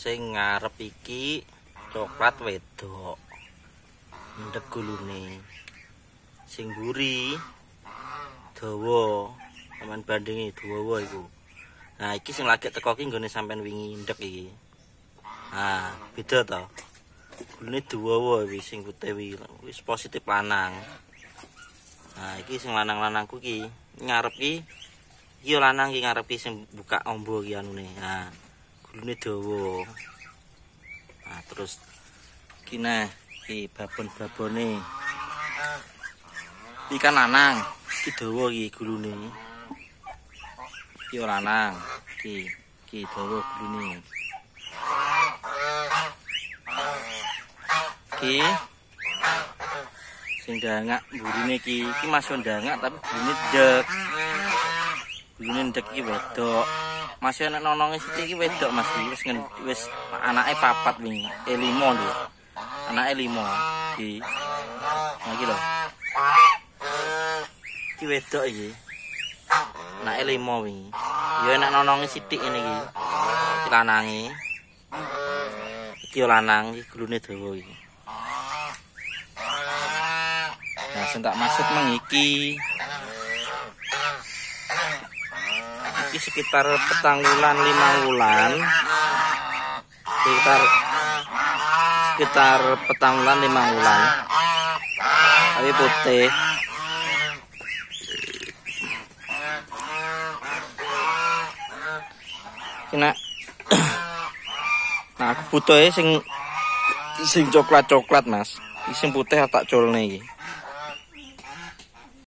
sing ngarep iki coklat wedok. Ndek gulune. Sing mburi. Dawa. Sampean bandingi dawa iku. Nah iki sing lagi teko iki nggone sampean wingi ndek iki. Nah beda to. Gulune dawa wis sing putih wis positif lanang. Nah iki sing lanang-lanangku iki. Ngarep iki iki lanang iki ngarep iki sing buka ombo iki anune. Nah gulune dawa. Terus kina iki babon-babone. Iki kan lanang, iki dawa iki gulune. Iki lanang, iki iki dawa gulune. Iki sing dangak burine iki, iki masih dangak tapi burine dek. Burine dek iki wedok. Masih enak nononge sithik iki wedok Mas. Wis wis anake papat wingi. E limo lho. Anake limo. Iki nah iki lho. Iki wedok iki. Anake limo wingi. Ya enak nononge sithik ngene iki. Iki lanange. Iki lanang iki gulune dawa iki. Nah sing tak maksud mengiki sekitar petang bulan lima bulan sekitar sekitar petang bulan lima bulan tapi putih. Kena nah aku butuh sing sing coklat coklat mas. Sing putih tak colne iki